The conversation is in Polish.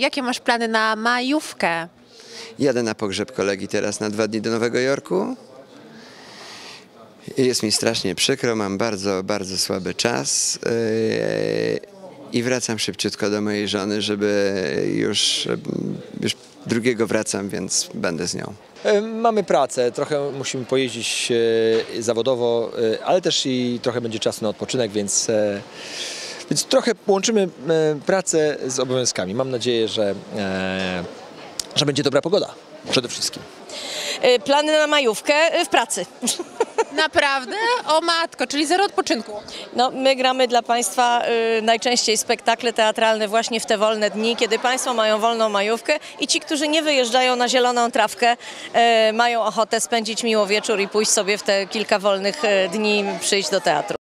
Jakie masz plany na majówkę? Jadę na pogrzeb kolegi teraz na dwa dni do Nowego Jorku. Jest mi strasznie przykro, mam bardzo, bardzo słaby czas. Yy, I wracam szybciutko do mojej żony, żeby już, już drugiego wracam, więc będę z nią. E, Mamy pracę, trochę musimy pojeździć e, zawodowo, ale też i trochę będzie czasu na odpoczynek, więc, więc trochę połączymy e, pracę z obowiązkami. Mam nadzieję, że, e, że będzie dobra pogoda przede wszystkim. Y, Plany na majówkę w pracy. Naprawdę? O matko, czyli zero odpoczynku. No, my gramy dla Państwa y, najczęściej spektakle teatralne właśnie w te wolne dni, kiedy Państwo mają wolną majówkę i ci, którzy nie wyjeżdżają na zieloną trawkę, y, mają ochotę spędzić miło wieczór i pójść sobie w te kilka wolnych y, dni przyjść do teatru.